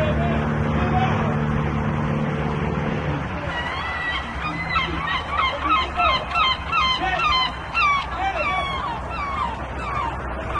Amen.